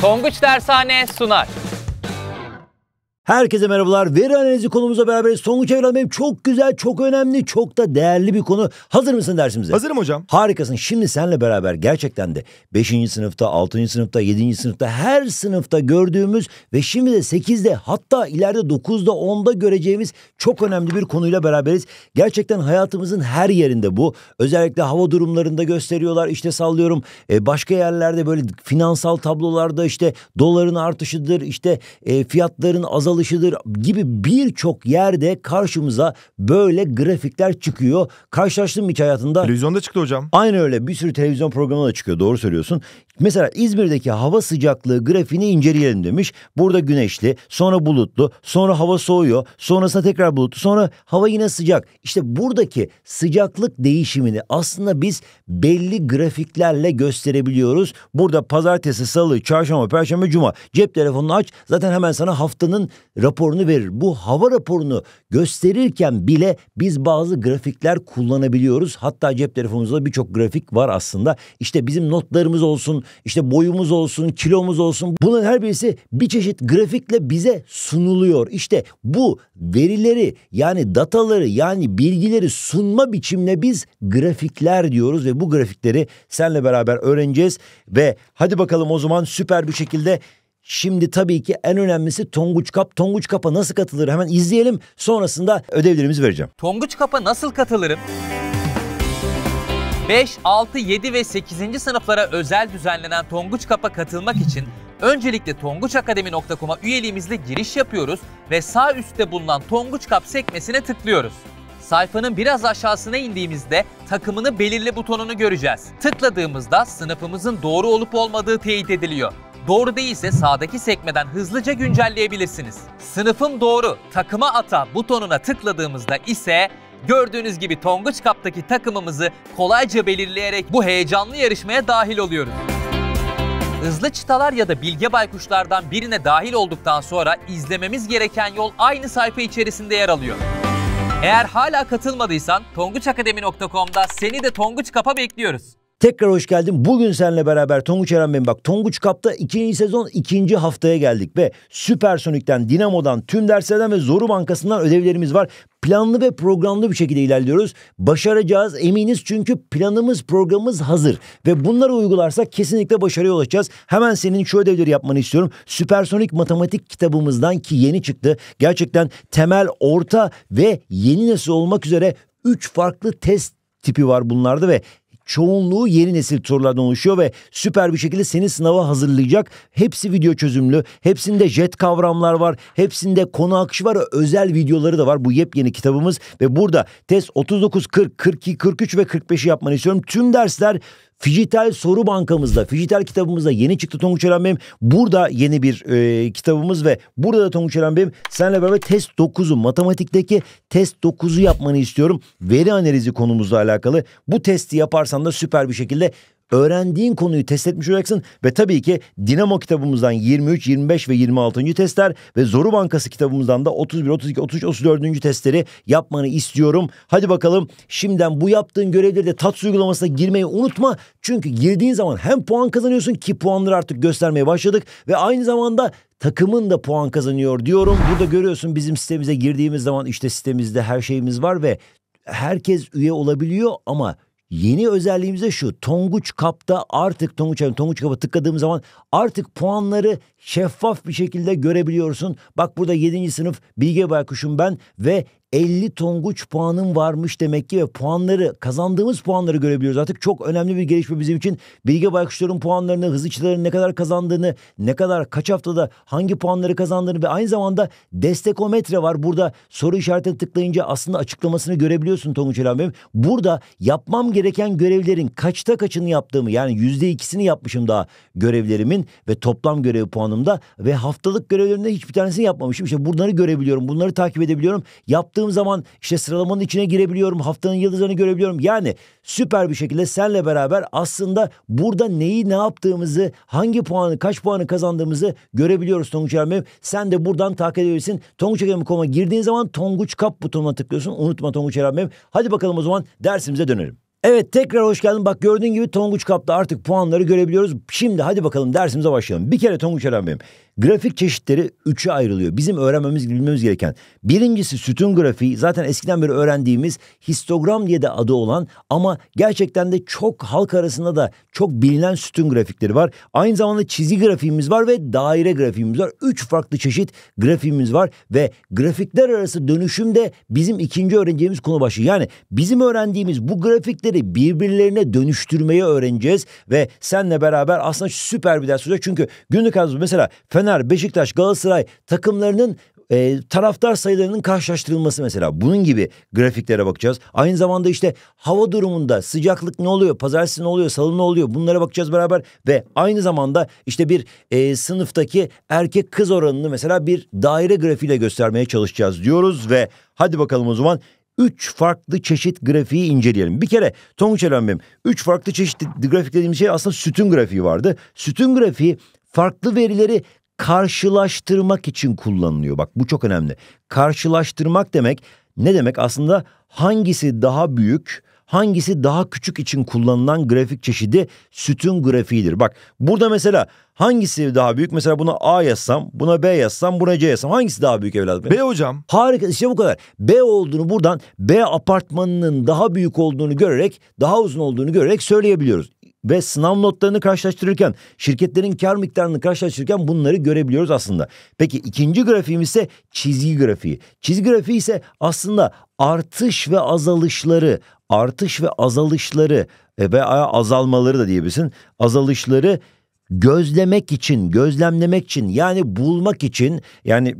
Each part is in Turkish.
Tonguç Dershane sunar. Herkese merhabalar. Veri analizi konumuzla beraberiz. Tonguç Evren benim çok güzel, çok önemli, çok da değerli bir konu. Hazır mısın dersimize? Hazırım hocam. Harikasın. Şimdi seninle beraber gerçekten de 5. sınıfta, 6. sınıfta, 7. sınıfta her sınıfta gördüğümüz ve şimdi de 8'de hatta ileride 9'da 10'da göreceğimiz çok önemli bir konuyla beraberiz. Gerçekten hayatımızın her yerinde bu. Özellikle hava durumlarında gösteriyorlar. İşte sallıyorum e, başka yerlerde böyle finansal tablolarda işte doların artışıdır, işte e, fiyatların azalışıdır gibi birçok yerde karşımıza böyle grafikler çıkıyor. Karşılaştın mı hiç hayatında? Televizyonda çıktı hocam. Aynı öyle bir sürü televizyon programı da çıkıyor doğru söylüyorsun. Mesela İzmir'deki hava sıcaklığı grafiğini inceleyelim demiş. Burada güneşli, sonra bulutlu, sonra hava soğuyor, sonrasında tekrar bulutlu, sonra hava yine sıcak. İşte buradaki sıcaklık değişimini aslında biz belli grafiklerle gösterebiliyoruz. Burada pazartesi, salı, çarşamba, perşembe, cuma cep telefonunu aç zaten hemen sana haftanın raporunu verir. Bu hava raporunu gösterirken bile biz bazı grafikler kullanabiliyoruz. Hatta cep telefonumuzda birçok grafik var aslında. İşte bizim notlarımız olsun, işte boyumuz olsun, kilomuz olsun. Bunların her birisi bir çeşit grafikle bize sunuluyor. İşte bu verileri yani dataları yani bilgileri sunma biçimine biz grafikler diyoruz ve bu grafikleri senle beraber öğreneceğiz ve hadi bakalım o zaman süper bir şekilde Şimdi tabii ki en önemlisi Tonguç Kap. Tonguç Kap'a nasıl katılır hemen izleyelim. Sonrasında ödevlerimizi vereceğim. Tonguç Kap'a nasıl katılırım? 5, 6, 7 ve 8. sınıflara özel düzenlenen Tonguç Kap'a katılmak için öncelikle tonguçakademi.com'a üyeliğimizle giriş yapıyoruz ve sağ üstte bulunan Tonguç Kap sekmesine tıklıyoruz. Sayfanın biraz aşağısına indiğimizde takımını belirle butonunu göreceğiz. Tıkladığımızda sınıfımızın doğru olup olmadığı teyit ediliyor. Doğru değilse sağdaki sekmeden hızlıca güncelleyebilirsiniz. Sınıfım doğru, takıma ata butonuna tıkladığımızda ise gördüğünüz gibi Tonguç Kap'taki takımımızı kolayca belirleyerek bu heyecanlı yarışmaya dahil oluyoruz. Hızlı çıtalar ya da bilge baykuşlardan birine dahil olduktan sonra izlememiz gereken yol aynı sayfa içerisinde yer alıyor. Eğer hala katılmadıysan tonguçakademi.com'da seni de Tonguç Kap'a bekliyoruz. Tekrar hoş geldin. Bugün seninle beraber Tonguç Eren ben bak Tonguç Kap'ta ikinci sezon ikinci haftaya geldik ve Süpersonik'ten, Dinamo'dan, tüm derslerden ve Zoru Bankası'ndan ödevlerimiz var. Planlı ve programlı bir şekilde ilerliyoruz. Başaracağız eminiz çünkü planımız programımız hazır. Ve bunları uygularsak kesinlikle başarıya ulaşacağız. Hemen senin şu ödevleri yapmanı istiyorum. Süpersonik matematik kitabımızdan ki yeni çıktı. Gerçekten temel, orta ve yeni nesil olmak üzere 3 farklı test tipi var bunlarda ve çoğunluğu yeni nesil sorulardan oluşuyor ve süper bir şekilde seni sınava hazırlayacak. Hepsi video çözümlü. Hepsinde jet kavramlar var. Hepsinde konu akışı var. Özel videoları da var. Bu yepyeni kitabımız ve burada test 39, 40, 42, 43 ve 45'i yapmanı istiyorum. Tüm dersler Fijital soru bankamızda, Fijital kitabımızda yeni çıktı Tonguç Eren Bey'im. Burada yeni bir e, kitabımız ve burada da Tonguç Eren Bey'im senle beraber test 9'u, matematikteki test 9'u yapmanı istiyorum. Veri analizi konumuzla alakalı. Bu testi yaparsan da süper bir şekilde öğrendiğin konuyu test etmiş olacaksın ve tabii ki Dinamo kitabımızdan 23, 25 ve 26. testler ve Zoru Bankası kitabımızdan da 31, 32, 33, 34. testleri yapmanı istiyorum. Hadi bakalım şimdiden bu yaptığın görevleri de TATS uygulamasına girmeyi unutma. Çünkü girdiğin zaman hem puan kazanıyorsun ki puanları artık göstermeye başladık ve aynı zamanda takımın da puan kazanıyor diyorum. Burada görüyorsun bizim sitemize girdiğimiz zaman işte sitemizde her şeyimiz var ve herkes üye olabiliyor ama Yeni özelliğimiz de şu. Tonguç Kap'ta artık Tonguç Tonguç Kap'a tıkladığım zaman artık puanları şeffaf bir şekilde görebiliyorsun. Bak burada 7. sınıf Bilge Baykuş'um ben ve 50 tonguç puanım varmış demek ki ve puanları kazandığımız puanları görebiliyoruz. Artık çok önemli bir gelişme bizim için. Bilge Baykuşların puanlarını, hızlıçların ne kadar kazandığını, ne kadar kaç haftada hangi puanları kazandığını ve aynı zamanda destekometre var. Burada soru işaretine tıklayınca aslında açıklamasını görebiliyorsun Tonguç Elhan Burada yapmam gereken görevlerin kaçta kaçını yaptığımı yani yüzde ikisini yapmışım daha görevlerimin ve toplam görev puanımda ve haftalık görevlerimde hiçbir tanesini yapmamışım. İşte bunları görebiliyorum, bunları takip edebiliyorum. Yaptığım baktığım zaman işte sıralamanın içine girebiliyorum. Haftanın yıldızlarını görebiliyorum. Yani süper bir şekilde senle beraber aslında burada neyi ne yaptığımızı, hangi puanı, kaç puanı kazandığımızı görebiliyoruz Tonguç Ermem. Sen de buradan takip edebilirsin. Tonguç Ermem.com'a girdiğin zaman Tonguç Kap butonuna tıklıyorsun. Unutma Tonguç Ermem. Hadi bakalım o zaman dersimize dönelim. Evet tekrar hoş geldin. Bak gördüğün gibi Tonguç Kap'ta artık puanları görebiliyoruz. Şimdi hadi bakalım dersimize başlayalım. Bir kere Tonguç Eren benim. Grafik çeşitleri üçe ayrılıyor. Bizim öğrenmemiz, bilmemiz gereken. Birincisi sütun grafiği. Zaten eskiden beri öğrendiğimiz histogram diye de adı olan ama gerçekten de çok halk arasında da çok bilinen sütun grafikleri var. Aynı zamanda çizgi grafiğimiz var ve daire grafiğimiz var. Üç farklı çeşit grafiğimiz var ve grafikler arası dönüşüm de bizim ikinci öğreneceğimiz konu başı. Yani bizim öğrendiğimiz bu grafikleri birbirlerine dönüştürmeyi öğreneceğiz ve senle beraber aslında süper bir ders olacak. Çünkü günlük hayatımızda mesela Fener, Beşiktaş, Galatasaray takımlarının e, taraftar sayılarının karşılaştırılması mesela bunun gibi grafiklere bakacağız. Aynı zamanda işte hava durumunda sıcaklık ne oluyor, pazartesi ne oluyor, salı ne oluyor bunlara bakacağız beraber ve aynı zamanda işte bir e, sınıftaki erkek kız oranını mesela bir daire grafiğiyle göstermeye çalışacağız diyoruz ve hadi bakalım o zaman üç farklı çeşit grafiği inceleyelim. Bir kere Tonguç Eren benim üç farklı çeşit grafik dediğim şey aslında sütun grafiği vardı. Sütun grafiği farklı verileri karşılaştırmak için kullanılıyor. Bak bu çok önemli. Karşılaştırmak demek ne demek? Aslında hangisi daha büyük, hangisi daha küçük için kullanılan grafik çeşidi sütun grafiğidir. Bak burada mesela hangisi daha büyük? Mesela buna A yazsam, buna B yazsam, buna C yazsam hangisi daha büyük evladım? B hocam. Harika işte bu kadar. B olduğunu buradan B apartmanının daha büyük olduğunu görerek, daha uzun olduğunu görerek söyleyebiliyoruz ve sınav notlarını karşılaştırırken, şirketlerin kar miktarını karşılaştırırken bunları görebiliyoruz aslında. Peki ikinci grafiğimiz ise çizgi grafiği. Çizgi grafiği ise aslında artış ve azalışları, artış ve azalışları e, ve azalmaları da diyebilirsin. Azalışları gözlemek için, gözlemlemek için yani bulmak için yani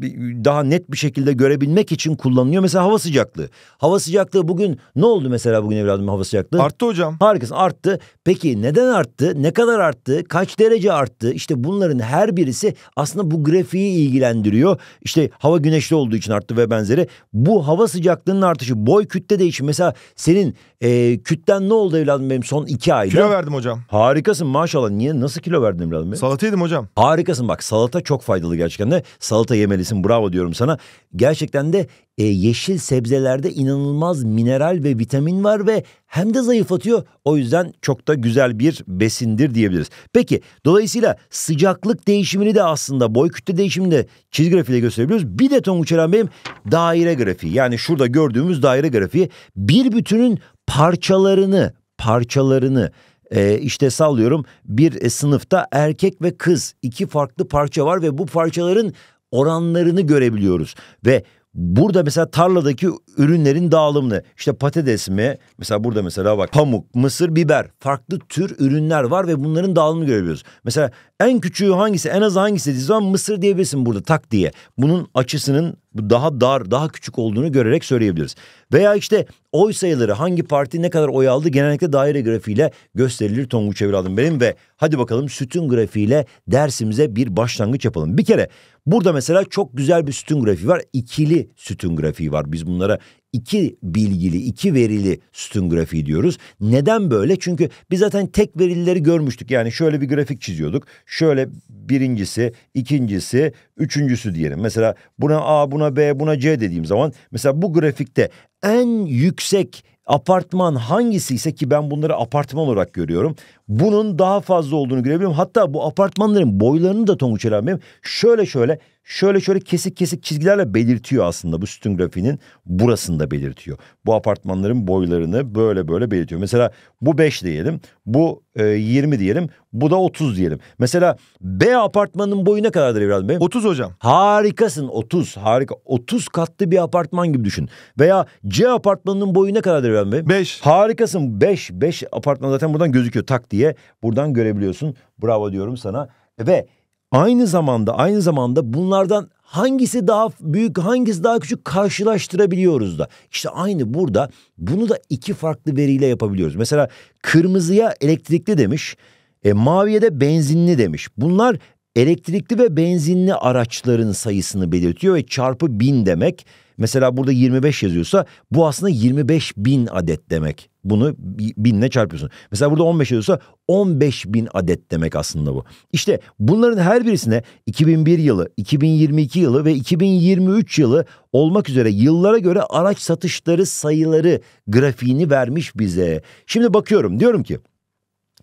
daha net bir şekilde görebilmek için kullanılıyor. Mesela hava sıcaklığı. Hava sıcaklığı bugün ne oldu mesela bugün evladım hava sıcaklığı? Arttı hocam. Harikasın arttı. Peki neden arttı? Ne kadar arttı? Kaç derece arttı? İşte bunların her birisi aslında bu grafiği ilgilendiriyor. İşte hava güneşli olduğu için arttı ve benzeri. Bu hava sıcaklığının artışı, boy kütle değişimi. Mesela senin e, kütlen ne oldu evladım benim son iki ayda? Kilo verdim hocam. Harikasın maşallah. Niye? Nasıl kilo verdin evladım benim? Salata yedim hocam. Harikasın bak salata çok faydalı gerçekten de. Salata yemelisin bravo diyorum sana. Gerçekten de e, yeşil sebzelerde inanılmaz mineral ve vitamin var ve hem de zayıflatıyor. O yüzden çok da güzel bir besindir diyebiliriz. Peki dolayısıyla sıcaklık değişimini de aslında boy kütle değişimini de çizgi grafiğiyle gösterebiliyoruz. Bir de Tonguç Eren benim daire grafiği yani şurada gördüğümüz daire grafiği bir bütünün parçalarını parçalarını e, işte sallıyorum bir e, sınıfta erkek ve kız iki farklı parça var ve bu parçaların oranlarını görebiliyoruz. Ve Burada mesela tarladaki ürünlerin dağılımını işte patates mi mesela burada mesela bak pamuk, mısır, biber farklı tür ürünler var ve bunların dağılımını görebiliyoruz. Mesela en küçüğü hangisi en az hangisi dediği zaman mısır diyebilirsin burada tak diye. Bunun açısının daha dar daha küçük olduğunu görerek söyleyebiliriz. Veya işte oy sayıları hangi parti ne kadar oy aldı genellikle daire grafiğiyle gösterilir Tonguç evladım benim ve hadi bakalım sütun grafiğiyle dersimize bir başlangıç yapalım. Bir kere burada mesela çok güzel bir sütun grafiği var. ikili sütun grafiği var. Biz bunlara iki bilgili, iki verili sütun grafiği diyoruz. Neden böyle? Çünkü biz zaten tek verilileri görmüştük. Yani şöyle bir grafik çiziyorduk. Şöyle birincisi, ikincisi, üçüncüsü diyelim. Mesela buna A, buna B, buna C dediğim zaman mesela bu grafikte en yüksek apartman hangisi ise ki ben bunları apartman olarak görüyorum. Bunun daha fazla olduğunu görebiliyorum. Hatta bu apartmanların boylarını da Tonguç Eren şöyle şöyle şöyle şöyle kesik kesik çizgilerle belirtiyor aslında bu sütun grafiğinin burasında belirtiyor. Bu apartmanların boylarını böyle böyle belirtiyor. Mesela bu 5 diyelim, bu e, 20 diyelim, bu da 30 diyelim. Mesela B apartmanın boyu ne kadardır evladım benim? 30 hocam. Harikasın 30 harika 30 katlı bir apartman gibi düşün. Veya C apartmanının boyu ne kadardır evladım benim? 5. Harikasın 5 5 apartman zaten buradan gözüküyor tak diye buradan görebiliyorsun. Bravo diyorum sana. Ve Aynı zamanda aynı zamanda bunlardan hangisi daha büyük hangisi daha küçük karşılaştırabiliyoruz da. İşte aynı burada bunu da iki farklı veriyle yapabiliyoruz. Mesela kırmızıya elektrikli demiş, e, maviye de benzinli demiş. Bunlar elektrikli ve benzinli araçların sayısını belirtiyor ve çarpı bin demek. Mesela burada 25 yazıyorsa bu aslında 25 bin adet demek. Bunu binle çarpıyorsun. Mesela burada 15 yazıyorsa 15 bin adet demek aslında bu. İşte bunların her birisine 2001 yılı, 2022 yılı ve 2023 yılı olmak üzere yıllara göre araç satışları sayıları grafiğini vermiş bize. Şimdi bakıyorum diyorum ki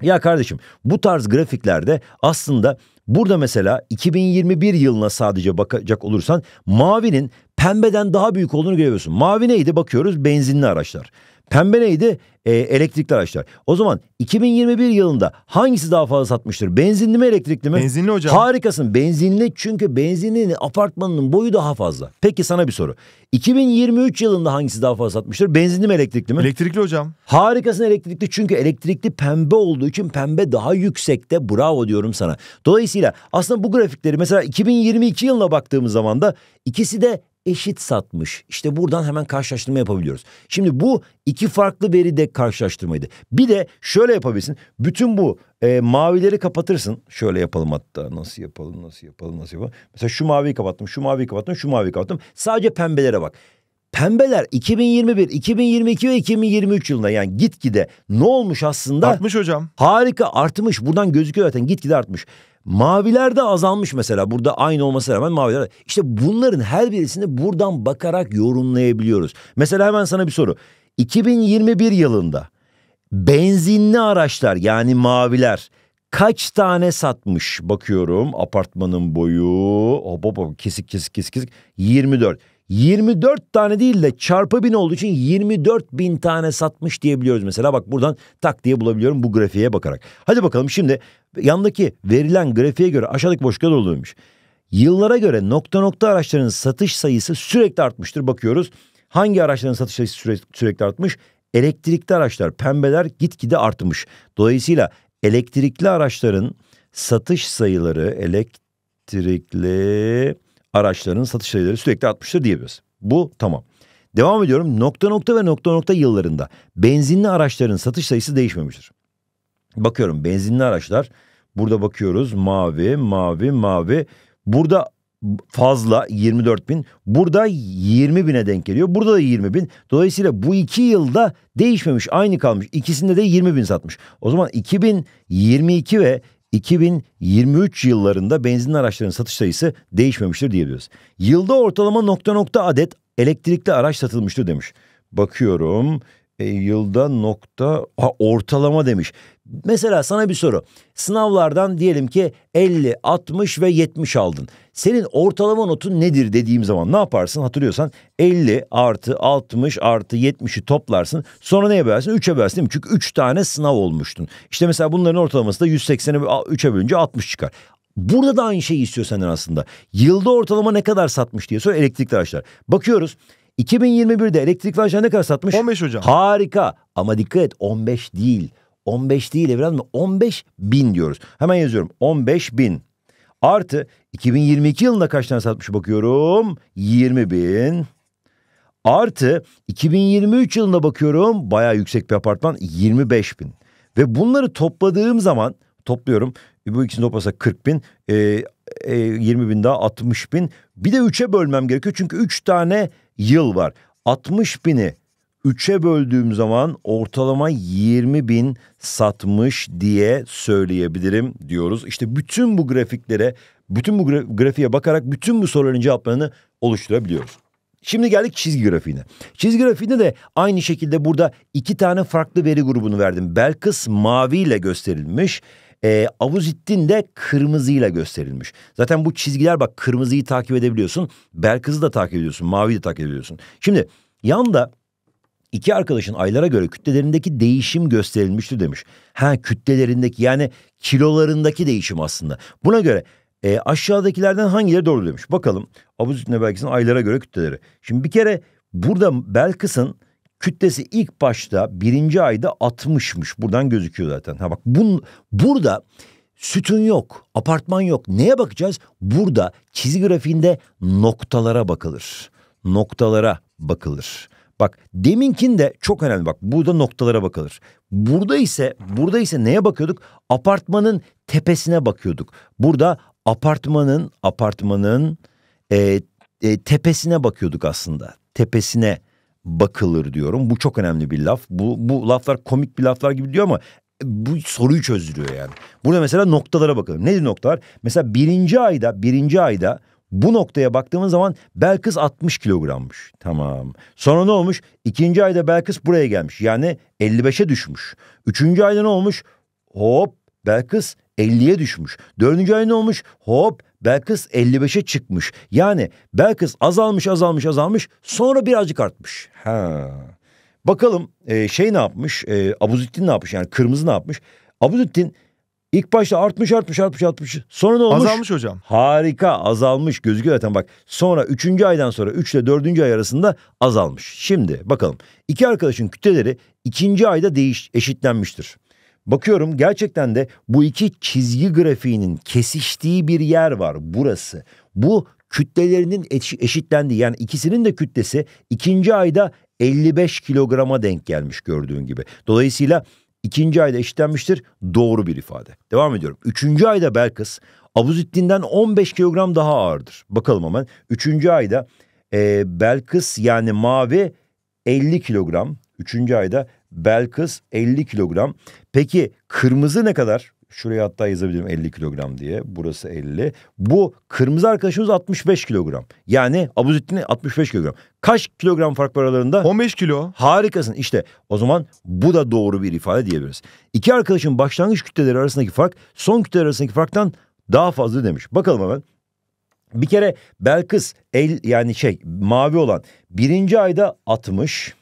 ya kardeşim bu tarz grafiklerde aslında burada mesela 2021 yılına sadece bakacak olursan mavinin pembeden daha büyük olduğunu görüyorsun. Mavi neydi bakıyoruz benzinli araçlar. Pembe neydi? Ee, elektrikli araçlar. O zaman 2021 yılında hangisi daha fazla satmıştır? Benzinli mi elektrikli mi? Benzinli hocam. Harikasın. Benzinli çünkü benzinlinin apartmanının boyu daha fazla. Peki sana bir soru. 2023 yılında hangisi daha fazla satmıştır? Benzinli mi elektrikli mi? Elektrikli hocam. Harikasın elektrikli çünkü elektrikli pembe olduğu için pembe daha yüksekte bravo diyorum sana. Dolayısıyla aslında bu grafikleri mesela 2022 yılına baktığımız zaman da ikisi de eşit satmış. İşte buradan hemen karşılaştırma yapabiliyoruz. Şimdi bu iki farklı veri de karşılaştırmaydı. Bir de şöyle yapabilirsin. Bütün bu e, mavileri kapatırsın. Şöyle yapalım hatta. Nasıl yapalım, nasıl yapalım, nasıl yapalım. Mesela şu maviyi kapattım, şu maviyi kapattım, şu maviyi kapattım. Sadece pembelere bak. Pembeler 2021, 2022 ve 2023 yılında yani gitgide ne olmuş aslında? Artmış hocam. Harika artmış. Buradan gözüküyor zaten gitgide artmış. Maviler de azalmış mesela. Burada aynı olmasına rağmen maviler de. İşte bunların her birisini buradan bakarak yorumlayabiliyoruz. Mesela hemen sana bir soru. 2021 yılında benzinli araçlar yani maviler kaç tane satmış? Bakıyorum apartmanın boyu hop hop hop kesik kesik kesik kesik 24. 24 tane değil de çarpı bin olduğu için 24 bin tane satmış diyebiliyoruz mesela. Bak buradan tak diye bulabiliyorum bu grafiğe bakarak. Hadi bakalım şimdi yandaki verilen grafiğe göre aşağıdaki boşluklar doluymuş. Yıllara göre nokta nokta araçların satış sayısı sürekli artmıştır. Bakıyoruz hangi araçların satış sayısı süre, sürekli artmış? Elektrikli araçlar, pembeler gitgide artmış. Dolayısıyla elektrikli araçların satış sayıları elektrikli araçların satış sayıları sürekli artmıştır diyebiliriz. Bu tamam. Devam ediyorum. Nokta nokta ve nokta nokta yıllarında benzinli araçların satış sayısı değişmemiştir. Bakıyorum benzinli araçlar burada bakıyoruz. Mavi mavi mavi. Burada fazla 24 bin. Burada 20 bine denk geliyor. Burada da 20 bin. Dolayısıyla bu iki yılda değişmemiş aynı kalmış. İkisinde de 20 bin satmış. O zaman 2022 ve 2023 yıllarında benzinli araçların satış sayısı değişmemiştir diyebiliriz. Yılda ortalama nokta nokta adet elektrikli araç satılmıştır demiş. Bakıyorum e, yılda nokta ha, ortalama demiş. Mesela sana bir soru. Sınavlardan diyelim ki 50, 60 ve 70 aldın. Senin ortalama notun nedir dediğim zaman ne yaparsın hatırlıyorsan 50 artı 60 artı 70'i toplarsın. Sonra neye bölersin? 3'e bölersin değil mi? Çünkü 3 tane sınav olmuştun. İşte mesela bunların ortalaması da 180'i 3'e bölünce 60 çıkar. Burada da aynı şeyi istiyor senden aslında. Yılda ortalama ne kadar satmış diye sor elektrikli araçlar. Bakıyoruz 2021'de elektrikli araçlar ne kadar satmış? 15 hocam. Harika ama dikkat et 15 değil. 15 değil evladım 15 bin diyoruz. Hemen yazıyorum 15 bin. Artı 2022 yılında kaç tane satmış bakıyorum. 20 bin. Artı 2023 yılında bakıyorum bayağı yüksek bir apartman 25 bin. Ve bunları topladığım zaman topluyorum. Bu ikisini toplasak 40 bin. E, e, 20 bin daha 60 bin. Bir de 3'e bölmem gerekiyor. Çünkü 3 tane yıl var. 60 bini 3'e böldüğüm zaman ortalama 20 bin satmış diye söyleyebilirim diyoruz. İşte bütün bu grafiklere, bütün bu grafiğe bakarak bütün bu soruların cevaplarını oluşturabiliyoruz. Şimdi geldik çizgi grafiğine. Çizgi grafiğinde de aynı şekilde burada iki tane farklı veri grubunu verdim. Belkıs mavi ile gösterilmiş. E, Avuzittin de kırmızıyla gösterilmiş. Zaten bu çizgiler bak kırmızıyı takip edebiliyorsun. Belkıs'ı da takip ediyorsun. Maviyi de takip ediyorsun. Şimdi yanda İki arkadaşın aylara göre kütlelerindeki değişim gösterilmiştir demiş. Ha kütlelerindeki yani kilolarındaki değişim aslında. Buna göre e, aşağıdakilerden hangileri doğru demiş. Bakalım Abuzütne Belkıs'ın aylara göre kütleleri. Şimdi bir kere burada Belkıs'ın kütlesi ilk başta birinci ayda 60'mış. Buradan gözüküyor zaten. Ha bak bun, burada sütun yok, apartman yok. Neye bakacağız? Burada çizgi grafiğinde noktalara bakılır. Noktalara bakılır. Bak deminkin de çok önemli bak burada noktalara bakılır. Burada ise burada ise neye bakıyorduk? Apartmanın tepesine bakıyorduk. Burada apartmanın apartmanın e, e, tepesine bakıyorduk aslında. tepesine bakılır diyorum. Bu çok önemli bir laf. Bu, bu laflar komik bir laflar gibi diyor ama bu soruyu çözdürüyor yani. Burada mesela noktalara bakalım. Nedir noktalar? Mesela birinci ayda, birinci ayda bu noktaya baktığımız zaman Belkıs 60 kilogrammış. Tamam. Sonra ne olmuş? İkinci ayda Belkıs buraya gelmiş. Yani 55'e düşmüş. Üçüncü ayda ne olmuş? Hop Belkıs 50'ye düşmüş. Dördüncü ay ne olmuş? Hop Belkıs 55'e çıkmış. Yani Belkıs azalmış azalmış azalmış sonra birazcık artmış. Ha. Bakalım e, şey ne yapmış? E, Abuzittin ne yapmış? Yani kırmızı ne yapmış? Abuzittin ilk başta artmış artmış artmış artmış. Sonra ne olmuş? Azalmış hocam. Harika azalmış gözüküyor zaten bak. Sonra üçüncü aydan sonra 3 ile dördüncü ay arasında azalmış. Şimdi bakalım iki arkadaşın kütleleri ikinci ayda değiş eşitlenmiştir. Bakıyorum gerçekten de bu iki çizgi grafiğinin kesiştiği bir yer var burası. Bu kütlelerinin eşitlendiği yani ikisinin de kütlesi ikinci ayda 55 kilograma denk gelmiş gördüğün gibi. Dolayısıyla ikinci ayda eşitlenmiştir doğru bir ifade. Devam ediyorum. Üçüncü ayda Belkıs Abuzittin'den 15 kilogram daha ağırdır. Bakalım hemen. Üçüncü ayda e, Belkıs yani mavi 50 kilogram. Üçüncü ayda Belkıs 50 kilogram. Peki kırmızı ne kadar? Şuraya hatta yazabilirim 50 kilogram diye. Burası 50. Bu kırmızı arkadaşımız 65 kilogram. Yani Abuzittin 65 kilogram. Kaç kilogram fark var aralarında? 15 kilo. Harikasın. İşte o zaman bu da doğru bir ifade diyebiliriz. İki arkadaşın başlangıç kütleleri arasındaki fark son kütleler arasındaki farktan daha fazla demiş. Bakalım hemen. Bir kere Belkıs el yani şey mavi olan birinci ayda 60.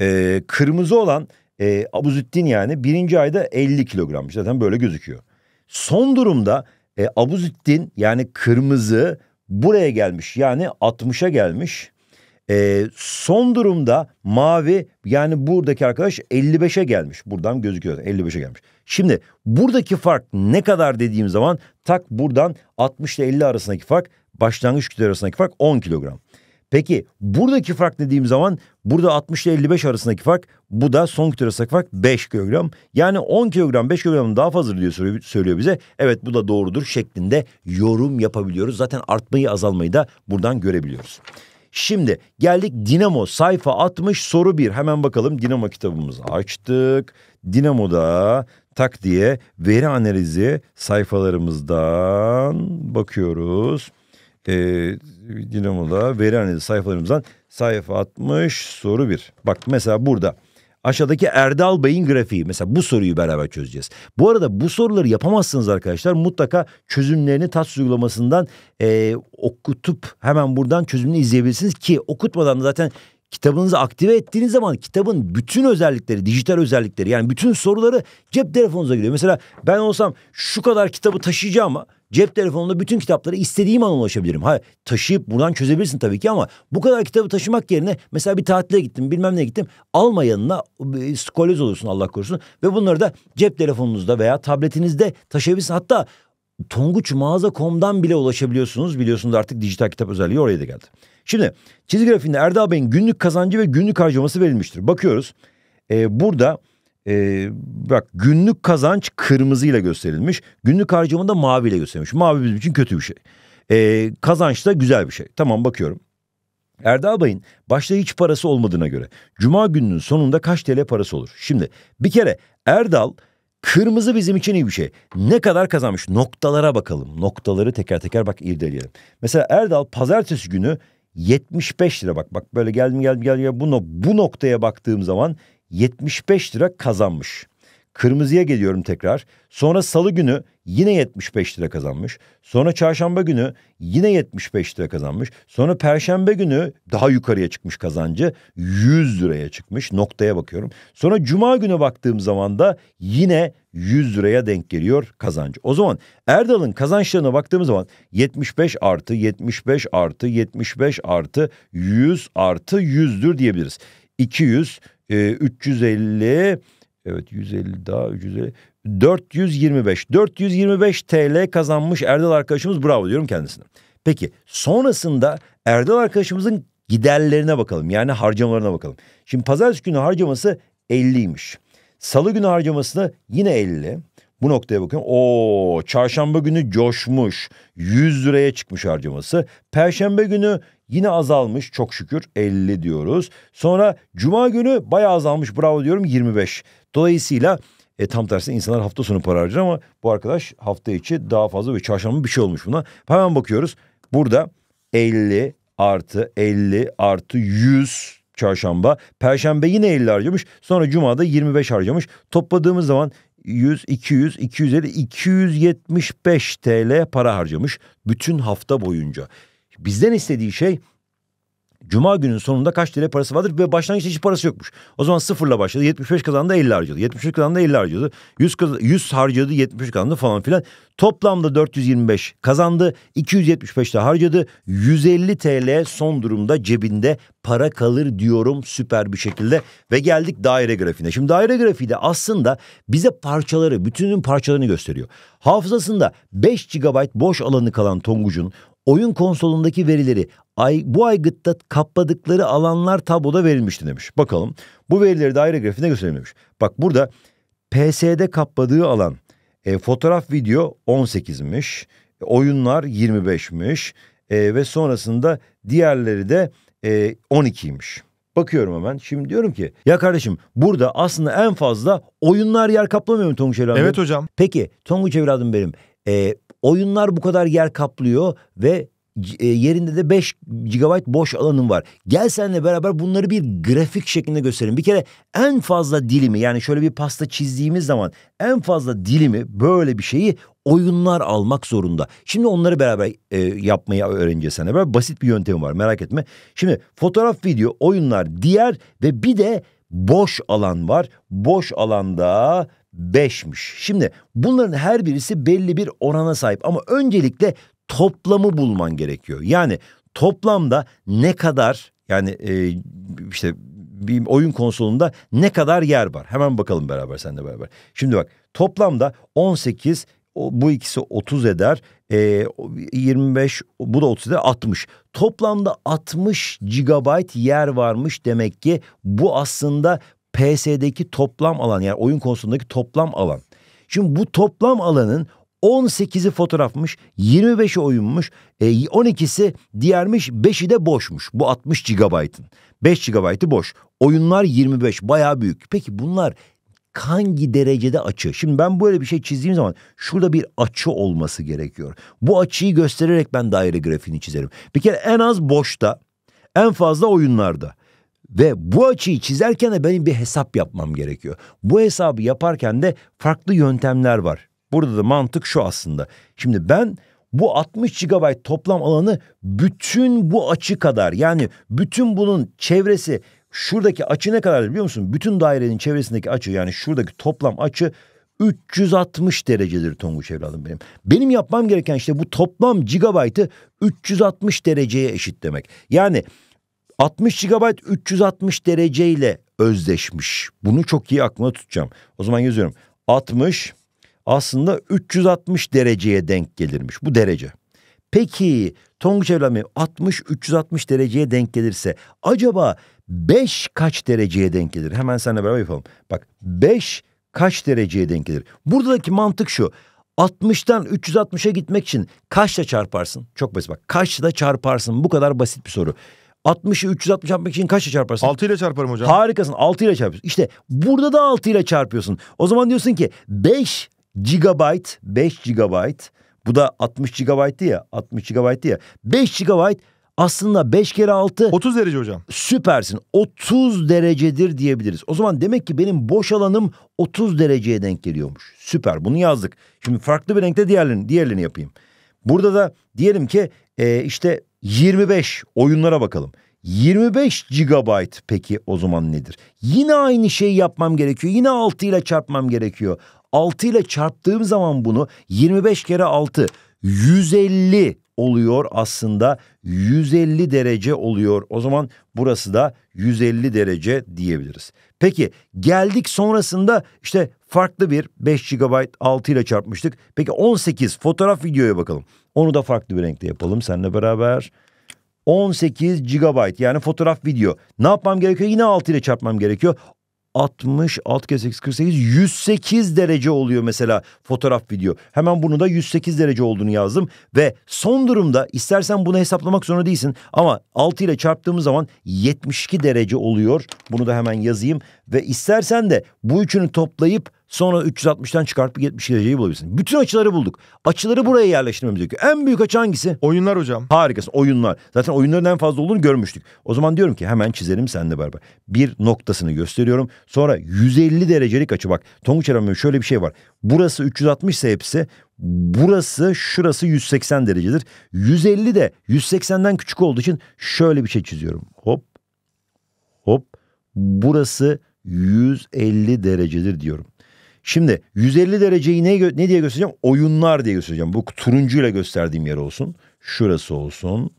Ee, kırmızı olan e, Abuzittin yani birinci ayda 50 kilogrammış. Zaten böyle gözüküyor. Son durumda e, Abuzittin yani kırmızı buraya gelmiş. Yani 60'a gelmiş. E, son durumda mavi yani buradaki arkadaş 55'e gelmiş. Buradan gözüküyor 55'e gelmiş. Şimdi buradaki fark ne kadar dediğim zaman tak buradan 60 ile 50 arasındaki fark başlangıç kütle arasındaki fark 10 kilogram. Peki buradaki fark dediğim zaman burada 60 ile 55 arasındaki fark bu da son arasındaki fark 5 kilogram. Yani 10 kilogram 5 kilogram daha fazla diyor söylüyor bize. Evet bu da doğrudur şeklinde yorum yapabiliyoruz. Zaten artmayı azalmayı da buradan görebiliyoruz. Şimdi geldik Dinamo sayfa 60 soru 1. Hemen bakalım Dinamo kitabımızı açtık. Dinamo'da tak diye veri analizi sayfalarımızdan bakıyoruz e, Dinamo'da veri analizi sayfalarımızdan sayfa 60 soru 1. Bak mesela burada aşağıdaki Erdal Bey'in grafiği mesela bu soruyu beraber çözeceğiz. Bu arada bu soruları yapamazsınız arkadaşlar mutlaka çözümlerini TAS uygulamasından e, okutup hemen buradan çözümünü izleyebilirsiniz ki okutmadan da zaten kitabınızı aktive ettiğiniz zaman kitabın bütün özellikleri, dijital özellikleri yani bütün soruları cep telefonunuza giriyor. Mesela ben olsam şu kadar kitabı taşıyacağım ama cep telefonunda bütün kitapları istediğim an ulaşabilirim. Ha taşıyıp buradan çözebilirsin tabii ki ama bu kadar kitabı taşımak yerine mesela bir tatile gittim bilmem ne gittim alma yanına e, olursun Allah korusun ve bunları da cep telefonunuzda veya tabletinizde taşıyabilirsin. Hatta tonguçmağaza.com'dan bile ulaşabiliyorsunuz. Biliyorsunuz artık dijital kitap özelliği oraya da geldi. Şimdi çizgi grafiğinde Erdal Bey'in günlük kazancı ve günlük harcaması verilmiştir. Bakıyoruz. Ee, burada e, bak günlük kazanç kırmızıyla gösterilmiş. Günlük harcama da maviyle gösterilmiş. Mavi bizim için kötü bir şey. Ee, kazanç da güzel bir şey. Tamam bakıyorum. Erdal Bey'in başta hiç parası olmadığına göre Cuma gününün sonunda kaç TL parası olur? Şimdi bir kere Erdal kırmızı bizim için iyi bir şey. Ne kadar kazanmış? Noktalara bakalım. Noktaları teker teker bak irdeleyelim. Mesela Erdal pazartesi günü 75 lira bak bak böyle geldim geldim geldim bu, bu noktaya baktığım zaman 75 lira kazanmış. Kırmızıya geliyorum tekrar. Sonra salı günü yine 75 lira kazanmış. Sonra çarşamba günü yine 75 lira kazanmış. Sonra perşembe günü daha yukarıya çıkmış kazancı. 100 liraya çıkmış. Noktaya bakıyorum. Sonra cuma günü baktığım zaman da yine 100 liraya denk geliyor kazancı. O zaman Erdal'ın kazançlarına baktığımız zaman 75 artı 75 artı 75 artı 100 artı 100'dür diyebiliriz. 200, e, 350 Evet 150 daha 350 425 425 TL kazanmış Erdal arkadaşımız bravo diyorum kendisine. Peki sonrasında Erdal arkadaşımızın giderlerine bakalım yani harcamalarına bakalım. Şimdi pazartesi günü harcaması 50'ymiş. Salı günü harcaması da yine 50. Bu noktaya bakıyorum. Oo, çarşamba günü coşmuş. 100 liraya çıkmış harcaması. Perşembe günü yine azalmış çok şükür 50 diyoruz. Sonra cuma günü bayağı azalmış bravo diyorum 25. Dolayısıyla e, tam tersi insanlar hafta sonu para harcar ama bu arkadaş hafta içi daha fazla ve çarşamba bir şey olmuş buna. Hemen bakıyoruz. Burada 50 artı 50 artı 100 çarşamba. Perşembe yine 50 harcamış. Sonra cumada 25 harcamış. Topladığımız zaman 100, 200, 250, 275 TL para harcamış bütün hafta boyunca. Bizden istediği şey Cuma günün sonunda kaç TL parası vardır ve başlangıçta hiç parası yokmuş. O zaman sıfırla başladı. 75 kazandı 50 harcadı. 75 kazandı 50 harcadı. 100, kaz 100 harcadı 75 kazandı falan filan. Toplamda 425 kazandı. 275 de harcadı. 150 TL son durumda cebinde para kalır diyorum süper bir şekilde. Ve geldik daire grafiğine. Şimdi daire grafiği de aslında bize parçaları, bütünün parçalarını gösteriyor. Hafızasında 5 GB boş alanı kalan Tonguç'un oyun konsolundaki verileri ay, bu aygıtta kapladıkları alanlar tabloda verilmişti demiş. Bakalım bu verileri daire grafiğinde gösterilmemiş. Bak burada PS'de kapladığı alan e, fotoğraf video 18'miş, e, oyunlar 25'miş e, ve sonrasında diğerleri de e, 12'ymiş. Bakıyorum hemen. Şimdi diyorum ki ya kardeşim burada aslında en fazla oyunlar yer kaplamıyor mu Tonguç evladım? Evet hocam. Peki Tonguç evladım benim. E, oyunlar bu kadar yer kaplıyor ve e, yerinde de 5 GB boş alanım var. Gel seninle beraber bunları bir grafik şeklinde göstereyim. Bir kere en fazla dilimi yani şöyle bir pasta çizdiğimiz zaman en fazla dilimi böyle bir şeyi oyunlar almak zorunda. Şimdi onları beraber e, yapmayı öğreneceğiz sana. Böyle basit bir yöntemi var merak etme. Şimdi fotoğraf, video, oyunlar, diğer ve bir de boş alan var. Boş alanda 5'miş. Şimdi bunların her birisi belli bir orana sahip ama öncelikle toplamı bulman gerekiyor. Yani toplamda ne kadar yani e, işte bir oyun konsolunda ne kadar yer var? Hemen bakalım beraber seninle beraber. Şimdi bak toplamda 18 bu ikisi 30 eder. E, 25 bu da 30 eder 60. Toplamda 60 GB yer varmış demek ki bu aslında PS'deki toplam alan yani oyun konsolundaki toplam alan. Şimdi bu toplam alanın 18'i fotoğrafmış, 25'i oyunmuş, e, 12'si diğermiş, 5'i de boşmuş. Bu 60 GB'ın. 5 GB'ı boş. Oyunlar 25, bayağı büyük. Peki bunlar hangi derecede açı? Şimdi ben böyle bir şey çizdiğim zaman şurada bir açı olması gerekiyor. Bu açıyı göstererek ben daire grafiğini çizerim. Bir kere en az boşta, en fazla oyunlarda. Ve bu açıyı çizerken de benim bir hesap yapmam gerekiyor. Bu hesabı yaparken de farklı yöntemler var. Burada da mantık şu aslında. Şimdi ben bu 60 GB toplam alanı bütün bu açı kadar yani bütün bunun çevresi şuradaki açı ne kadar biliyor musun? Bütün dairenin çevresindeki açı yani şuradaki toplam açı 360 derecedir Tonguç evladım benim. Benim yapmam gereken işte bu toplam gigabaytı 360 dereceye eşit demek. Yani 60 GB 360 dereceyle özdeşmiş. Bunu çok iyi aklıma tutacağım. O zaman yazıyorum. 60 aslında 360 dereceye denk gelirmiş bu derece. Peki Tonguç evladım 60-360 dereceye denk gelirse acaba 5 kaç dereceye denk gelir? Hemen seninle beraber yapalım. Bak 5 kaç dereceye denk gelir? Buradaki mantık şu. 60'tan 360'a gitmek için kaçla çarparsın? Çok basit bak. Kaçla çarparsın? Bu kadar basit bir soru. 60'ı 360 yapmak için kaçla çarparsın? 6 ile çarparım hocam. Harikasın 6 ile çarpıyorsun. İşte burada da 6 ile çarpıyorsun. O zaman diyorsun ki 5 gigabyte 5 gigabyte bu da 60 gigabaytı ya 60 gigabaytı ya 5 gigabyte aslında 5 kere 6 30 derece hocam. süpersin 30 derecedir diyebiliriz. O zaman demek ki benim boş alanım 30 dereceye denk geliyormuş. Süper bunu yazdık. Şimdi farklı bir renkte diğerlerini, diğerlerini yapayım. Burada da diyelim ki e, işte 25 oyunlara bakalım. 25 GB peki o zaman nedir? Yine aynı şeyi yapmam gerekiyor. Yine 6 ile çarpmam gerekiyor. 6 ile çarptığım zaman bunu 25 kere 6 150 oluyor aslında 150 derece oluyor. O zaman burası da 150 derece diyebiliriz. Peki geldik sonrasında işte farklı bir 5 GB 6 ile çarpmıştık. Peki 18 fotoğraf videoya bakalım. Onu da farklı bir renkte yapalım seninle beraber. 18 GB yani fotoğraf video. Ne yapmam gerekiyor? Yine 6 ile çarpmam gerekiyor. 60, 6 kez 8, 48, 108 derece oluyor mesela fotoğraf video. Hemen bunu da 108 derece olduğunu yazdım. Ve son durumda istersen bunu hesaplamak zorunda değilsin. Ama 6 ile çarptığımız zaman 72 derece oluyor. Bunu da hemen yazayım. Ve istersen de bu üçünü toplayıp Sonra 360'tan çıkartıp 70 dereceyi bulabilirsin. Bütün açıları bulduk. Açıları buraya yerleştirmemiz gerekiyor. En büyük açı hangisi? Oyunlar hocam. Harikasın. Oyunlar. Zaten oyunların en fazla olduğunu görmüştük. O zaman diyorum ki hemen çizelim seninle beraber. Bir noktasını gösteriyorum. Sonra 150 derecelik açı bak. Tonguç Eren şöyle bir şey var. Burası 360 ise hepsi. Burası şurası 180 derecedir. 150 de 180'den küçük olduğu için şöyle bir şey çiziyorum. Hop. Hop. Burası 150 derecedir diyorum. Şimdi 150 dereceyi ne, ne diye göstereceğim? Oyunlar diye göstereceğim. Bu turuncuyla gösterdiğim yer olsun. Şurası olsun.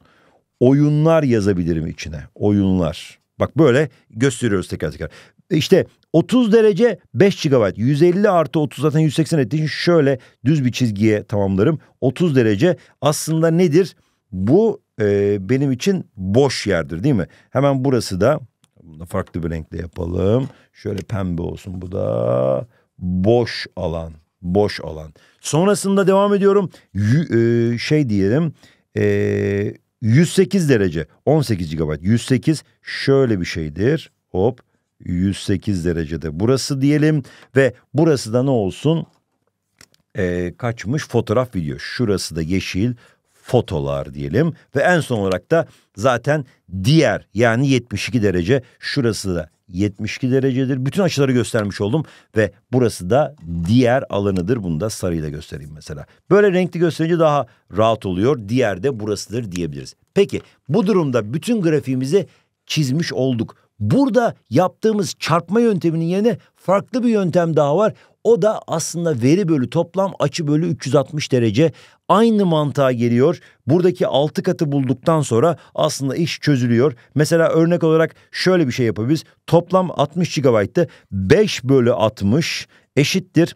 Oyunlar yazabilirim içine. Oyunlar. Bak böyle gösteriyoruz teker teker. İşte 30 derece 5 GB. 150 artı 30 zaten 180 ettiği için şöyle düz bir çizgiye tamamlarım. 30 derece aslında nedir? Bu e, benim için boş yerdir değil mi? Hemen burası da farklı bir renkle yapalım. Şöyle pembe olsun bu da boş alan. Boş alan. Sonrasında devam ediyorum. Y- e, şey diyelim. E, 108 derece. 18 GB. 108 şöyle bir şeydir. Hop. 108 derecede. Burası diyelim ve burası da ne olsun? E, kaçmış fotoğraf video. Şurası da yeşil fotolar diyelim ve en son olarak da zaten diğer yani 72 derece şurası da 72 derecedir. Bütün açıları göstermiş oldum ve burası da diğer alanıdır. Bunu da sarıyla göstereyim mesela. Böyle renkli gösterince daha rahat oluyor. Diğer de burasıdır diyebiliriz. Peki bu durumda bütün grafiğimizi çizmiş olduk. Burada yaptığımız çarpma yönteminin yerine farklı bir yöntem daha var. O da aslında veri bölü toplam açı bölü 360 derece aynı mantığa geliyor. Buradaki altı katı bulduktan sonra aslında iş çözülüyor. Mesela örnek olarak şöyle bir şey yapabiliriz. Toplam 60 GB'tı 5 bölü 60 eşittir.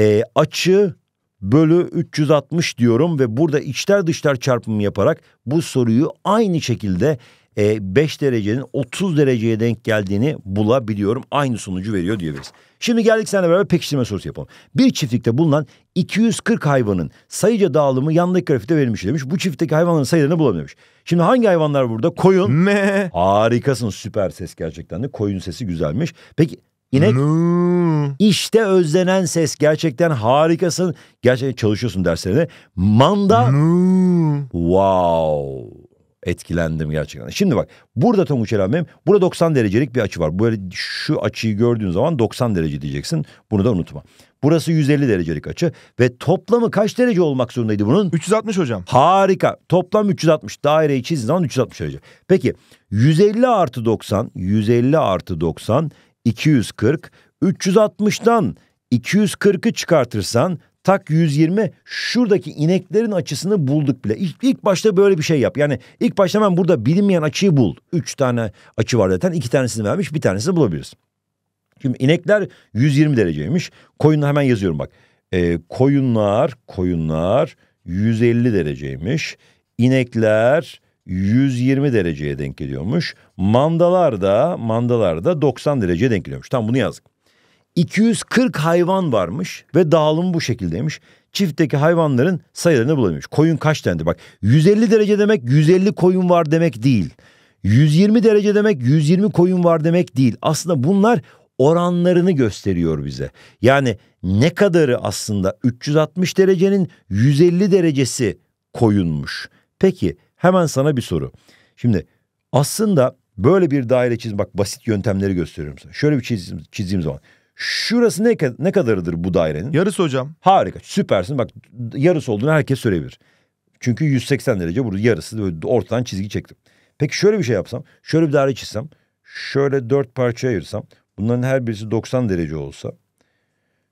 E, açı bölü 360 diyorum ve burada içler dışlar çarpımı yaparak bu soruyu aynı şekilde 5 e, derecenin 30 dereceye denk geldiğini bulabiliyorum. Aynı sonucu veriyor diyebiliriz. Şimdi geldik seninle beraber pekiştirme sorusu yapalım. Bir çiftlikte bulunan 240 hayvanın sayıca dağılımı yandaki grafikte verilmiş demiş. Bu çiftteki hayvanların sayılarını bulamamış. Şimdi hangi hayvanlar burada? Koyun. Me. Harikasın süper ses gerçekten de. Koyun sesi güzelmiş. Peki inek? No. İşte özlenen ses gerçekten harikasın. Gerçekten çalışıyorsun derslerine. Manda. No. Wow etkilendim gerçekten. Şimdi bak burada Tonguç Elhamem burada 90 derecelik bir açı var. Böyle şu açıyı gördüğün zaman 90 derece diyeceksin. Bunu da unutma. Burası 150 derecelik açı ve toplamı kaç derece olmak zorundaydı bunun? 360 hocam. Harika. Toplam 360. Daireyi çizdiğin zaman 360 derece. Peki 150 artı 90, 150 artı 90, 240. 360'tan 240'ı çıkartırsan tak 120 şuradaki ineklerin açısını bulduk bile. İlk, ilk başta böyle bir şey yap. Yani ilk başta hemen burada bilinmeyen açıyı bul. Üç tane açı var zaten. iki tanesini vermiş bir tanesini bulabiliriz. Şimdi inekler 120 dereceymiş. Koyunlar hemen yazıyorum bak. Ee, koyunlar, koyunlar 150 dereceymiş. İnekler 120 dereceye denk geliyormuş. Mandalar da mandalar da 90 dereceye denk geliyormuş. Tamam bunu yazdık. 240 hayvan varmış ve dağılım bu şekildeymiş. Çiftteki hayvanların sayılarını bulamıyormuş. Koyun kaç tane? Bak 150 derece demek 150 koyun var demek değil. 120 derece demek 120 koyun var demek değil. Aslında bunlar oranlarını gösteriyor bize. Yani ne kadarı aslında 360 derecenin 150 derecesi koyunmuş. Peki hemen sana bir soru. Şimdi aslında böyle bir daire çizim bak basit yöntemleri gösteriyorum sana. Şöyle bir çizim, çizdiğim zaman Şurası ne, ne kadarıdır bu dairenin? Yarısı hocam. Harika süpersin bak yarısı olduğunu herkes söyleyebilir. Çünkü 180 derece burada yarısı ortadan çizgi çektim. Peki şöyle bir şey yapsam şöyle bir daire çizsem şöyle dört parçaya ayırsam bunların her birisi 90 derece olsa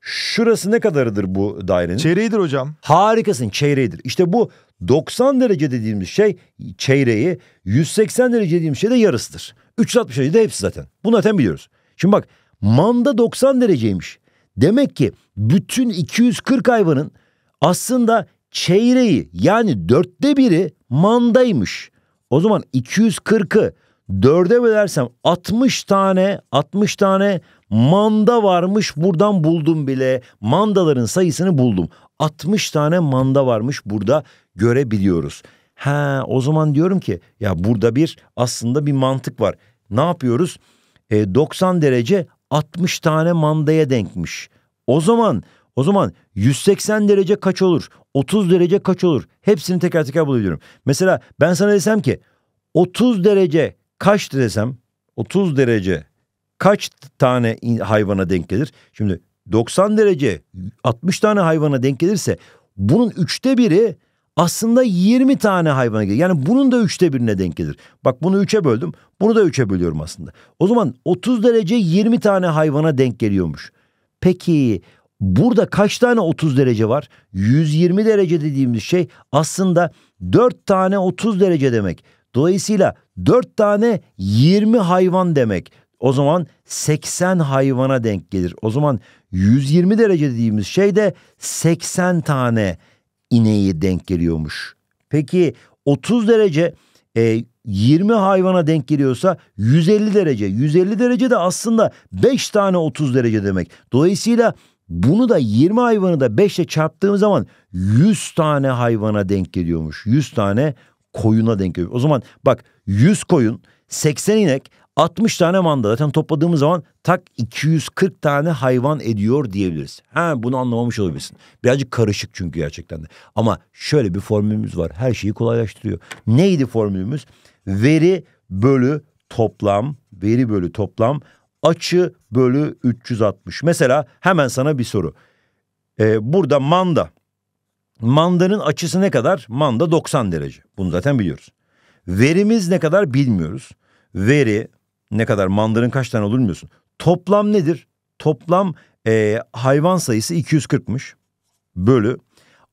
Şurası ne kadarıdır bu dairenin? Çeyreğidir hocam. Harikasın çeyreğidir. İşte bu 90 derece dediğimiz şey çeyreği 180 derece dediğimiz şey de yarısıdır. 360 derece de hepsi zaten. Bunu zaten biliyoruz. Şimdi bak Manda 90 dereceymiş. Demek ki bütün 240 hayvanın aslında çeyreği yani dörtte biri mandaymış. O zaman 240'ı dörde bölersem 60 tane 60 tane Manda varmış buradan buldum bile. Mandaların sayısını buldum. 60 tane manda varmış burada görebiliyoruz. Ha o zaman diyorum ki ya burada bir aslında bir mantık var. Ne yapıyoruz? E, 90 derece 60 tane mandaya denkmiş. O zaman o zaman 180 derece kaç olur? 30 derece kaç olur? Hepsini teker teker bulabiliyorum. Mesela ben sana desem ki 30 derece kaçtı desem 30 derece kaç tane hayvana denk gelir? Şimdi 90 derece 60 tane hayvana denk gelirse bunun üçte biri aslında 20 tane hayvana gelir. Yani bunun da üçte birine denk gelir. Bak bunu üçe böldüm. Bunu da üçe bölüyorum aslında. O zaman 30 derece 20 tane hayvana denk geliyormuş. Peki burada kaç tane 30 derece var? 120 derece dediğimiz şey aslında 4 tane 30 derece demek. Dolayısıyla 4 tane 20 hayvan demek. O zaman 80 hayvana denk gelir. O zaman 120 derece dediğimiz şey de 80 tane ineği denk geliyormuş. Peki 30 derece e, 20 hayvana denk geliyorsa 150 derece. 150 derece de aslında 5 tane 30 derece demek. Dolayısıyla bunu da 20 hayvanı da 5 ile çarptığım zaman 100 tane hayvana denk geliyormuş. 100 tane koyuna denk geliyor. O zaman bak 100 koyun, 80 inek, 60 tane manda zaten topladığımız zaman tak 240 tane hayvan ediyor diyebiliriz. Ha bunu anlamamış olabilirsin. Birazcık karışık çünkü gerçekten de. Ama şöyle bir formülümüz var. Her şeyi kolaylaştırıyor. Neydi formülümüz? Veri bölü toplam, veri bölü toplam açı bölü 360. Mesela hemen sana bir soru. Ee, burada manda. Mandanın açısı ne kadar? Manda 90 derece. Bunu zaten biliyoruz. Verimiz ne kadar bilmiyoruz. Veri ne kadar mandarın kaç tane olur bilmiyorsun. Toplam nedir? Toplam e, hayvan sayısı 240'mış. Bölü.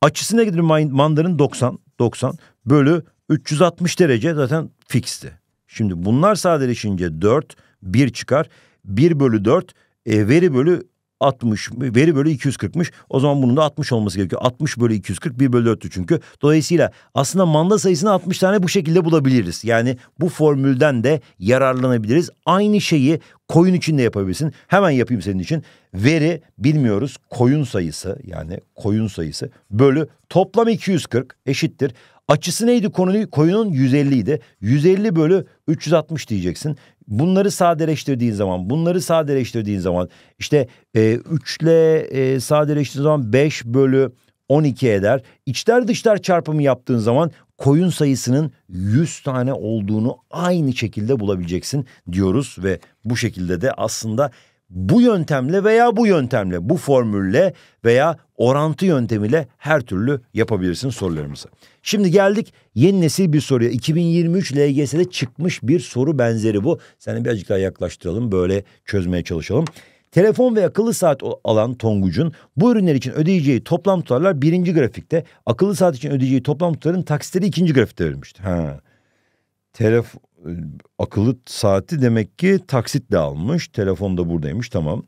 Açısı nedir mandarın 90. 90 bölü 360 derece zaten fixti. Şimdi bunlar sadeleşince 4 1 çıkar. 1 bölü 4 e, veri bölü 60 veri bölü 240'mış. O zaman bunun da 60 olması gerekiyor. 60 bölü 240 1 bölü 4'tü çünkü. Dolayısıyla aslında manda sayısını 60 tane bu şekilde bulabiliriz. Yani bu formülden de yararlanabiliriz. Aynı şeyi koyun için de yapabilirsin. Hemen yapayım senin için. Veri bilmiyoruz koyun sayısı yani koyun sayısı bölü toplam 240 eşittir. Açısı neydi konunun? Koyunun 150 idi. 150 bölü 360 diyeceksin. Bunları sadeleştirdiğin zaman, bunları sadeleştirdiğin zaman işte e, 3 ile e, sadeleştirdiğin zaman 5 bölü 12 eder. İçler dışlar çarpımı yaptığın zaman koyun sayısının 100 tane olduğunu aynı şekilde bulabileceksin diyoruz ve bu şekilde de aslında bu yöntemle veya bu yöntemle, bu formülle veya orantı yöntemiyle her türlü yapabilirsin sorularımızı. Şimdi geldik yeni nesil bir soruya. 2023 LGS'de çıkmış bir soru benzeri bu. Seni birazcık daha yaklaştıralım böyle çözmeye çalışalım. Telefon ve akıllı saat alan Tonguç'un bu ürünler için ödeyeceği toplam tutarlar birinci grafikte. Akıllı saat için ödeyeceği toplam tutarın taksitleri ikinci grafikte verilmişti. Ha. Telef akıllı saati demek ki taksitle almış. Telefon da buradaymış tamam.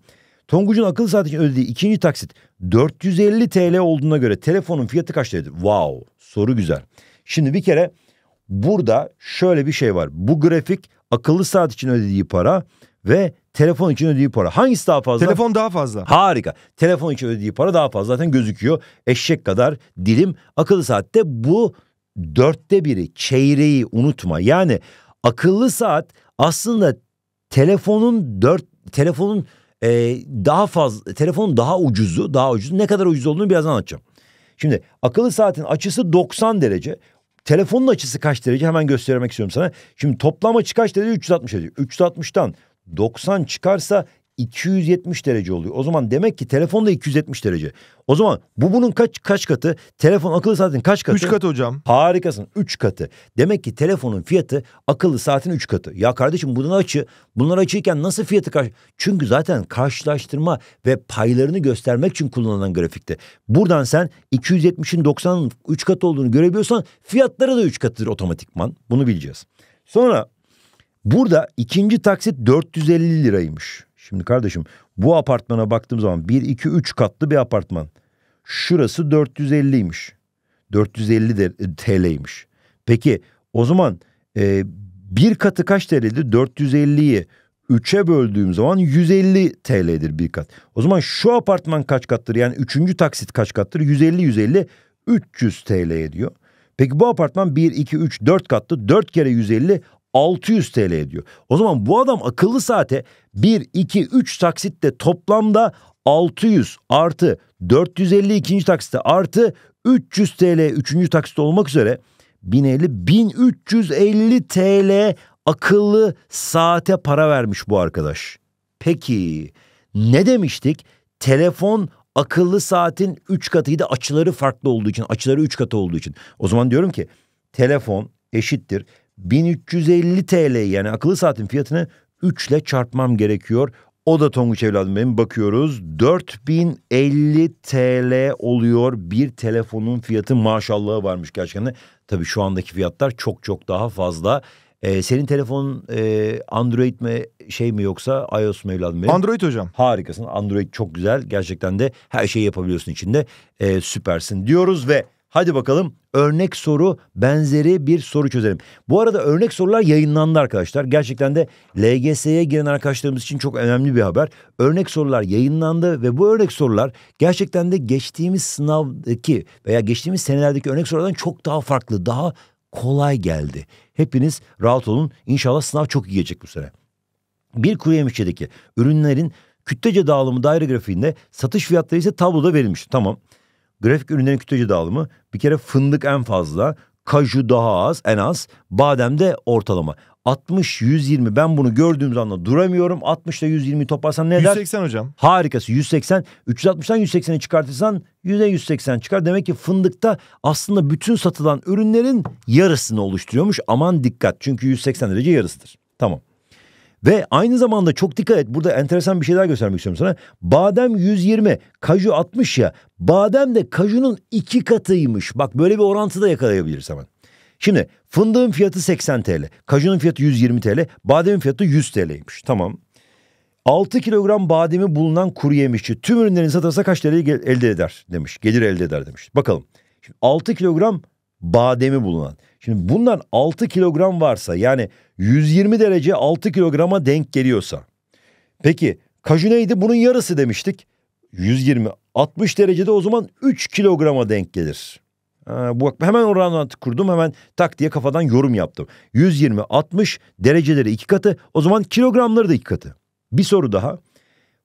Tonguç'un akıllı saat için ödediği ikinci taksit 450 TL olduğuna göre telefonun fiyatı kaç TL'dir? Wow soru güzel. Şimdi bir kere burada şöyle bir şey var. Bu grafik akıllı saat için ödediği para ve telefon için ödediği para. Hangisi daha fazla? Telefon daha fazla. Harika. Telefon için ödediği para daha fazla zaten gözüküyor. Eşek kadar dilim. Akıllı saatte bu dörtte biri çeyreği unutma. Yani akıllı saat aslında telefonun dört telefonun e, daha fazla telefonun daha ucuzu daha ucuzu ne kadar ucuz olduğunu birazdan anlatacağım. Şimdi akıllı saatin açısı 90 derece. Telefonun açısı kaç derece hemen göstermek istiyorum sana. Şimdi toplam açı kaç derece? 360 derece. 360'tan 90 çıkarsa 270 derece oluyor. O zaman demek ki telefon da 270 derece. O zaman bu bunun kaç kaç katı? Telefon akıllı saatin kaç katı? 3 katı hocam. Harikasın. 3 katı. Demek ki telefonun fiyatı akıllı saatin 3 katı. Ya kardeşim bunun açı, bunlar açıyken nasıl fiyatı karşı? Çünkü zaten karşılaştırma ve paylarını göstermek için kullanılan grafikte. Buradan sen 270'in 90'ın 3 katı olduğunu görebiliyorsan fiyatları da 3 katıdır otomatikman. Bunu bileceğiz. Sonra burada ikinci taksit 450 liraymış. Şimdi kardeşim bu apartmana baktığım zaman 1, 2, 3 katlı bir apartman. Şurası 450'ymiş. 450 de, TL'ymiş. Peki o zaman e, bir katı kaç TL'di? 450'yi 3'e böldüğüm zaman 150 TL'dir bir kat. O zaman şu apartman kaç kattır? Yani üçüncü taksit kaç kattır? 150 150 300 TL ediyor. Peki bu apartman 1 2 3 4 katlı. 4 kere 150 600 TL ediyor. O zaman bu adam akıllı saate 1 2 3 taksitte toplamda 600 artı 450 ikinci taksitte artı 300 TL üçüncü taksitte olmak üzere 1050 1350 TL akıllı saate para vermiş bu arkadaş. Peki ne demiştik? Telefon akıllı saatin 3 katıydı açıları farklı olduğu için açıları 3 katı olduğu için. O zaman diyorum ki telefon eşittir 1350 TL yani akıllı saatin fiyatını 3 ile çarpmam gerekiyor. O da Tonguç evladım benim bakıyoruz 4050 TL oluyor bir telefonun fiyatı maşallahı varmış gerçekten. Tabii şu andaki fiyatlar çok çok daha fazla. Ee, senin telefonun e, Android mi şey mi yoksa iOS mu evladım benim? Android hocam. Harikasın. Android çok güzel. Gerçekten de her şeyi yapabiliyorsun içinde. Ee, süpersin diyoruz ve hadi bakalım örnek soru benzeri bir soru çözelim. Bu arada örnek sorular yayınlandı arkadaşlar. Gerçekten de LGS'ye giren arkadaşlarımız için çok önemli bir haber. Örnek sorular yayınlandı ve bu örnek sorular gerçekten de geçtiğimiz sınavdaki veya geçtiğimiz senelerdeki örnek sorulardan çok daha farklı, daha kolay geldi. Hepiniz rahat olun. İnşallah sınav çok iyi gelecek bu sene. Bir kuru ürünlerin kütlece dağılımı daire grafiğinde satış fiyatları ise tabloda verilmiş. Tamam. Grafik ürünlerin kütlece dağılımı bir kere fındık en fazla, kaju daha az en az, badem de ortalama. 60 120 ben bunu gördüğüm anda duramıyorum. 60 ile 120 toplasan ne eder? 180 hocam. Harikası 180. 360'dan 180'i çıkartırsan yüzde 180 çıkar. Demek ki fındıkta aslında bütün satılan ürünlerin yarısını oluşturuyormuş. Aman dikkat çünkü 180 derece yarısıdır. Tamam. Ve aynı zamanda çok dikkat et. Burada enteresan bir şey daha göstermek istiyorum sana. Badem 120, kaju 60 ya. Badem de kajunun iki katıymış. Bak böyle bir orantı da yakalayabiliriz hemen. Şimdi fındığın fiyatı 80 TL, kajunun fiyatı 120 TL, bademin fiyatı 100 TL'ymiş. Tamam. 6 kilogram bademi bulunan kuru yemişçi tüm ürünlerin satılsa kaç TL elde eder demiş. Gelir elde eder demiş. Bakalım. Şimdi 6 kilogram bademi bulunan. Şimdi bundan 6 kilogram varsa yani 120 derece 6 kilograma denk geliyorsa. Peki kaju neydi? Bunun yarısı demiştik. 120 60 derecede o zaman 3 kilograma denk gelir. Ha, bu hemen oranı kurdum hemen tak diye kafadan yorum yaptım. 120 60 dereceleri iki katı o zaman kilogramları da iki katı. Bir soru daha.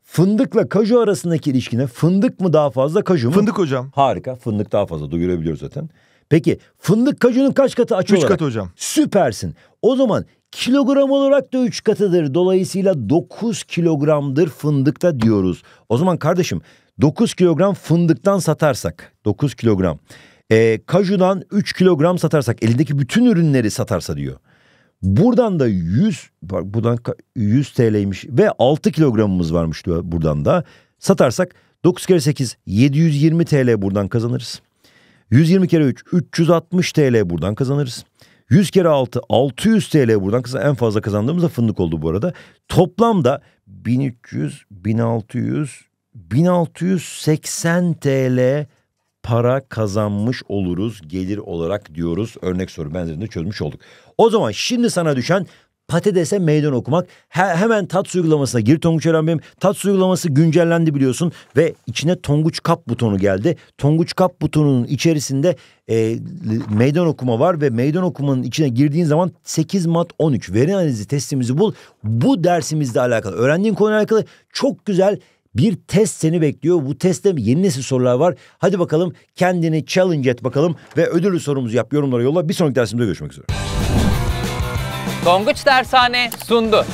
Fındıkla kaju arasındaki ilişkine fındık mı daha fazla kaju mu? Fındık hocam. Harika fındık daha fazla duyurabiliyoruz zaten. Peki fındık kajunun kaç katı açı 3 olarak? katı hocam. Süpersin. O zaman kilogram olarak da 3 katıdır. Dolayısıyla 9 kilogramdır fındıkta diyoruz. O zaman kardeşim 9 kilogram fındıktan satarsak 9 kilogram. E, kajudan 3 kilogram satarsak elindeki bütün ürünleri satarsa diyor. Buradan da 100 bak buradan 100 TL'ymiş ve 6 kilogramımız varmış diyor buradan da. Satarsak 9 kere 8 720 TL buradan kazanırız. 120 kere 3 360 TL buradan kazanırız. 100 kere 6 600 TL buradan kazan en fazla kazandığımız da fındık oldu bu arada. Toplamda 1300 1600 1680 TL para kazanmış oluruz gelir olarak diyoruz. Örnek soru benzerini çözmüş olduk. O zaman şimdi sana düşen patatese meydan okumak. He, hemen tat uygulamasına gir Tonguç Eren benim. Tat uygulaması güncellendi biliyorsun ve içine Tonguç Kap butonu geldi. Tonguç Kap butonunun içerisinde e, meydan okuma var ve meydan okumanın içine girdiğin zaman 8 mat 13 veri analizi testimizi bul. Bu dersimizle alakalı öğrendiğin konuyla alakalı çok güzel bir test seni bekliyor. Bu testte yeni nesil sorular var. Hadi bakalım kendini challenge et bakalım ve ödüllü sorumuzu yap yorumlara yolla. Bir sonraki dersimizde görüşmek üzere. Tonguç Dershane sundu.